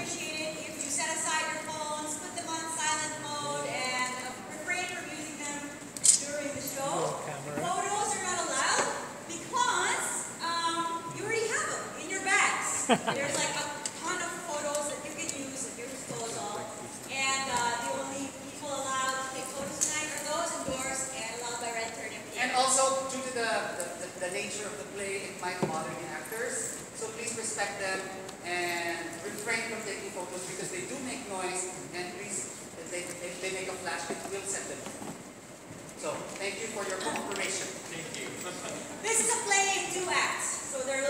appreciate it if you set aside your phones, put them on silent mode, and uh, refrain from using them during the show. Photos are not allowed because um, you already have them in your bags. There's like a ton of photos that you can use at your disposal. And uh, the only people allowed to take photos tonight are those indoors and allowed by Red Turnip. And also, due to the, the, the, the nature of the play, it might bother the actors. So please respect them it will settle. So, thank you for your cooperation. Thank you. this is a play in two acts, so there